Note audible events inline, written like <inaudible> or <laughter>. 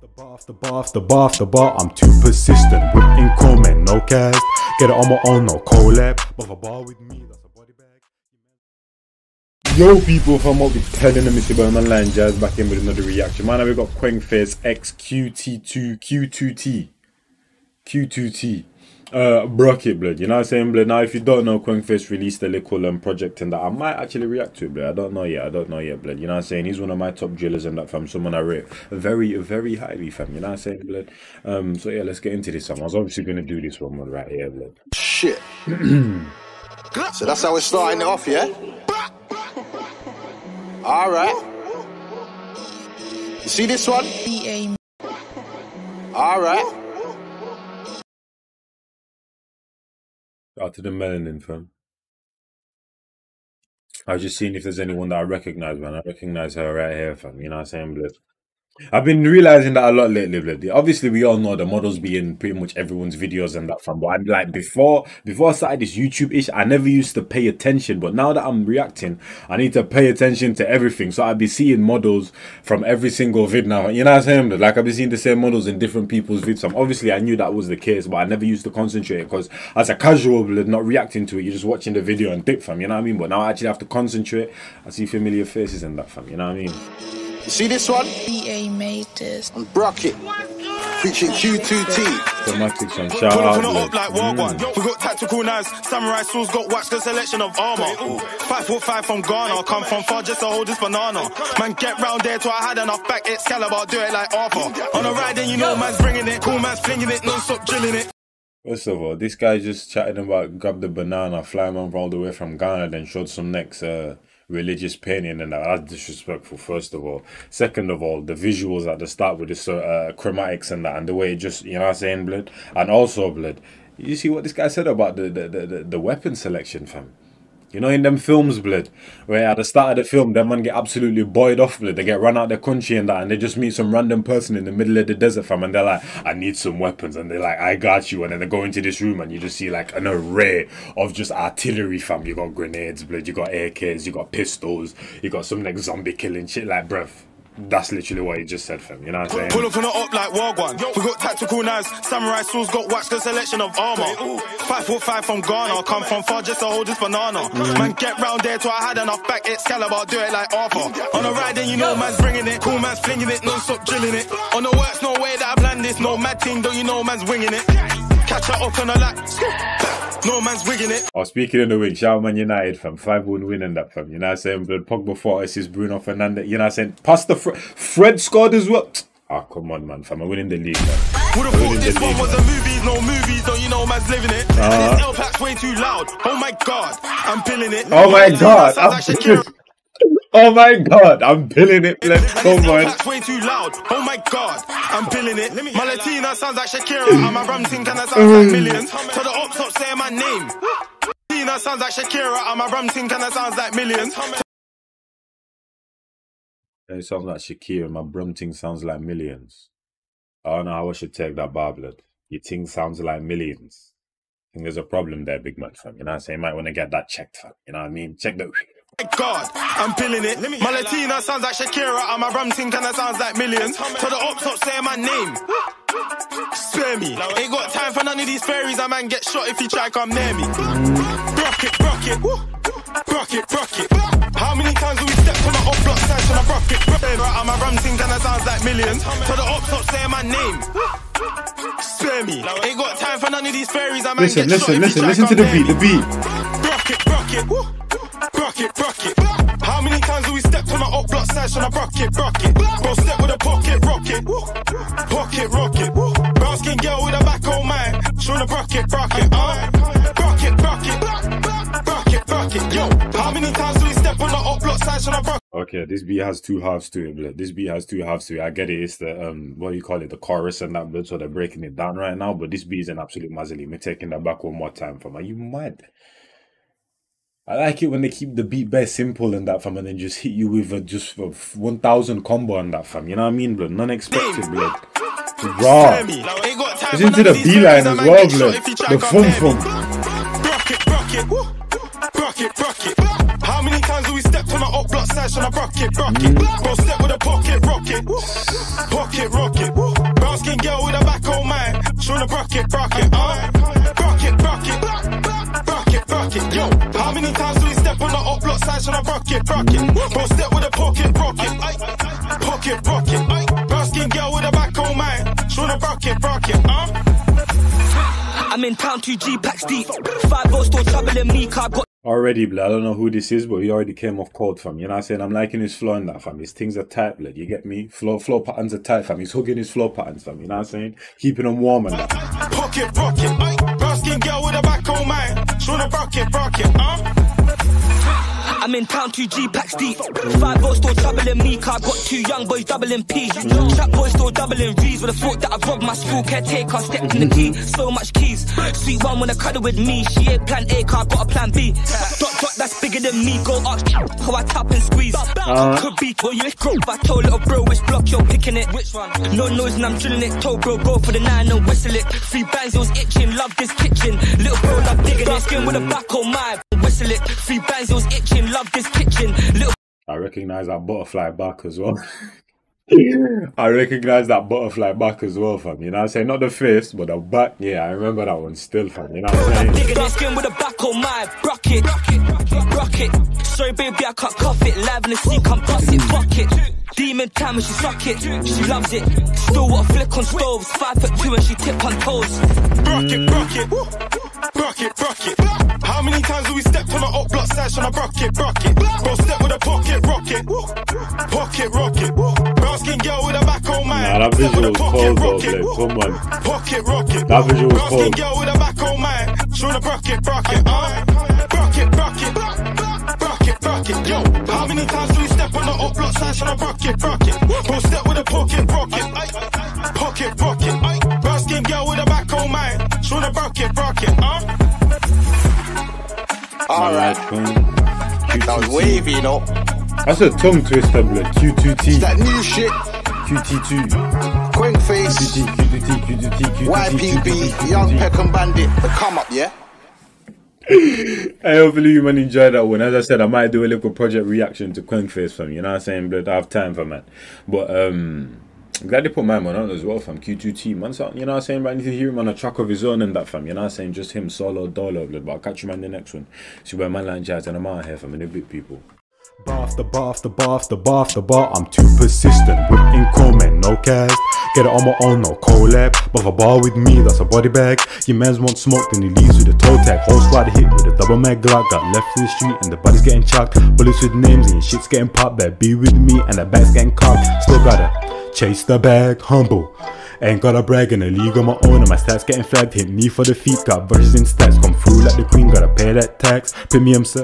the bar, the bar, the bar, the bar. I'm too persistent. Whip in comment, no cast. Get it on my own, no collab. But a bar with me, that's a body bag. Yo, people, from up with Ted and the Mr. Bowman Line Jazz back in with another reaction. Man, we got Kwengface XQT2 Q2T. Q2T uh Bruck It blood. You know what I'm saying blood? Now if you don't know Kwengface released a little um, project and that. I might actually react to it blood. I don't know yet. I don't know yet blood. You know what I'm saying? He's one of my top drillers and that fam. Someone I rate very very highly fam. You know what I'm saying blood? Um so yeah let's get into this one I was obviously gonna do this one right here blood. Shit. <clears throat> So that's how we're starting it off yeah? All right. You see this one? All Out to the melanin fam. I was just seeing if there's anyone that I recognize, man. I recognize her right here, fam. You know what I'm saying, blood? I've been realizing that a lot lately, lately. Obviously, we all know the models be in pretty much everyone's videos and that fun. But I'm like before, before I started this YouTube ish, I never used to pay attention. But now that I'm reacting, I need to pay attention to everything. So I'll be seeing models from every single vid now. You know what I'm saying? Like I've been seeing the same models in different people's vids. So obviously, I knew that was the case, but I never used to concentrate because as a casual, not reacting to it, you're just watching the video and dip fam. You know what I mean? But now I actually have to concentrate. I see familiar faces and that fam. You know what I mean? You see this one? BA made this. On Bruck It. Featuring Q2T. Thematics on shout out. Up like mm. We got tactical knives, samurai swords, got watch the selection of armor. Five foot five from Ghana, come from far just to hold this banana. Man, get round there till I had enough back, Excalibur, do it like Arthur. On a ride, then you know man's bringing it, cool man's flinging it, non stop drilling it. First of all, this guy just chatting about grab the banana, fly man all the way from Ghana, then showed some next uh, religious painting and that. That's disrespectful, first of all. Second of all, the visuals at the start with the uh, chromatics and that, and the way it just, you know I'm saying, blood? And also, blood, you see what this guy said about the, the, the, the weapon selection, fam? You know, in them films, blood, where at the start of the film, them man get absolutely buoyed off, blood. They get run out their country and that, and they just meet some random person in the middle of the desert, fam, and they're like, I need some weapons. And they're like, I got you. And then they go into this room, and you just see like an array of just artillery, fam. You got grenades, blood, you got AKs, you got pistols, you got some like zombie killing shit, like, bruv. That's literally what he just said, fam. You know what I'm saying? Pull up on the up like Wagwan. We got tactical knives, samurai swords, got watch the selection of armor. Five foot five from Ghana, come from far just to hold this banana. Mm. Man, get round there till I had enough back, Excalibur, do it like Arthur. On the ride, then you know man's bringing it, cool man's flinging it, non stop drilling it. On the works, no way that I plan this, no mad thing, don't you know man's winging it. Catch her up on the lap. No man's wigging it. Oh, speaking of the wing, shout Man United from 5 1 winning that from. You know what I'm saying? But Pogba fought assist Bruno Fernandes. You know what I'm saying? Past the Fre Fred scored as well. Ah, oh, come on, man, fam. I'm winning the league, man. Would have thought this one was a movie, no movies, don't you know man's living it? Uh -huh. And his L-Pack's way too loud. Oh my god, I'm feeling it. Oh my god, I'm <laughs> Oh my god, I'm pilling it, let's come on. Way too loud. Oh my god, I'm pilling it. My Latina sounds like Shakira, and my rum ting kinda sounds like mm. millions. So the up top say my name. Latina sounds like Shakira, and my rum ting kinda sounds like millions. It sounds like Shakira, my brum ting sounds like millions. I don't know how I should take that barblet. Your ting sounds like millions. I think there's a problem there, big man fam. You know what I'm saying? You might want to get that checked, fam. You know what I mean? Check the God, I'm pilling it. My Latina sounds like Shakira, and my rum ting kinda sounds like millions. So the up top saying my name. Spare me. Ain't got time for none of these fairies. A man get shot if he try come near me. Rocket, rocket, rocket, rocket. How many times do we step on the up block side on a rocket? And my rum ting kinda sounds like millions. So the up top saying my name. Spare me. Ain't got time for none of these fairies. A man listen, get listen, shot listen, listen, listen to the beat, the beat. Rocket, rocket. Rocket, on block side on a rocket, rocket? Bro, step with a pocket, rocket. Pocket, rocket. Brown girl with a back on man. Showing a rocket, rocket. Uh, rocket, rocket. Rocket, rocket. Yo, how many times do we step on the up block side on a rocket? Okay, this beat has two halves to it, blood. This beat has two halves to it. I get it. It's the um, what do you call it? The chorus and that, blood. So they're breaking it down right now. But this beat is an absolute muzzle. Me taking that back one more time from. Are you mad? I like it when they keep the beat very simple and that fam, and then just hit you with a just a one thousand combo on that fam. You know what I mean, blood? Unexpected, blood. Raw. It's into the B line as well, blood. The fum fum. Rocket, rocket, rocket, rocket. How many times do we step on the up block side on a rocket, rocket? Mm. Bro, step with a pocket, rocket, pocket, rocket. girl with a back on mine. She wanna brock it, uh. Side? She it. Bro, step with a pocket, brock it. Pocket, brock it. Brown skin girl with a back on mine. She wanna brock it, uh. I'm in town, two G packs deep. Five boats still troubling me, car got Already, blood. I don't know who this is, but he already came off cold, fam. You know what I'm saying? I'm liking his flow and that, fam. His things are tight, blood. You get me? Flow, flow patterns are tight, fam. He's hooking his flow patterns, fam. You know what I'm saying? Keeping them warm and that. Pocket rocket, brown skin girl with a back on mine. She wanna rock it, rock uh. I'm in town, two G packs deep. Five boys still troubling me, car got two young boys doubling P. Chat boys still doubling V's with a thought that I robbed my school caretaker. Stepped in the key, so much keys. Sweet one wanna cuddle with me, she ain't plan A, car got a plan B. Dot dot that's bigger than me, go ask <laughs> how I tap and squeeze. Could be, well you grow. I told little bro which block you're picking it. Which one? No noise and I'm drilling it. Told bro go for the nine and whistle it. Three bands, it was itching, love this kitchen. Little bro love digging it. Skin with a back on my whistle it. Three bands, it was itching, love this kitchen. Little I recognize that butterfly back as well. <laughs> I recognize that butterfly back as well, fam. You know what I'm saying? Not the face, but the back. Yeah, I remember that one still, fam. You know what I'm saying? Nigga, that skin with a back on my rocket, rocket. Sorry, baby, I can't cuff it. Live in the scene, come bust it, fuck it. Demon time and she suck it, she loves it. Still what a flick on stoves. Five foot two and she tip on toes. Rocket, rocket, rocket, rocket. How many block side on a rocket, rocket? Bro, step with a pocket, rocket, pocket, rocket. Brown skin girl with a back on mine. Nah, that a visual was cold though, rocket. Blake. Come on. Pocket rocket. That visual was Brown skin girl with a back on mine. She wanna rocket, rocket. Rocket, rocket. Rocket, rocket, yo. How many times do we step on the up block side on a rocket, rocket? Bro, step with a pocket, rocket. Pocket, rocket. Brown skin girl with a back on mine. She wanna rocket, rocket, uh. Alright. Alright, That was wavy, you know. That's a tongue twister, blood. Q2T. That new shit. QT2. Quink face. QT, QT, QT, QT, YPB. Young Peckham Bandit. The come up, yeah? <laughs> Hey, hopefully you man enjoyed that one. As I said, I might do a little project reaction to Kwengface fam. You know what I'm saying? But I have time for man. But um I'm glad they put my man on as well, fam. Q2T, man. So, you know what I'm saying? But I need to hear him on a track of his own and that, fam. You know what I'm saying? Just him solo, dolo, blood. But I'll catch you man in the next one. See where my land jazz and I'm out here, fam. And a bit people. Bar after bar after bar after bar after bar, I'm too persistent. Whipping comment, no cast. Get it on my own, no collab. But a bar with me, that's a body bag. Your mans want smoke, then he leaves with a toe tag. Whole squad hit with a double mag Glock. Got left to the street and the body's getting chucked. Bullets with names and shit's getting popped. Better be with me and the bag's getting cocked. Still gotta chase the bag, humble. Ain't gotta brag in a league on my own and my stats getting flagged. Hit me for the feet, got verses in stats. Come through like the queen, gotta pay that tax. Premium sir.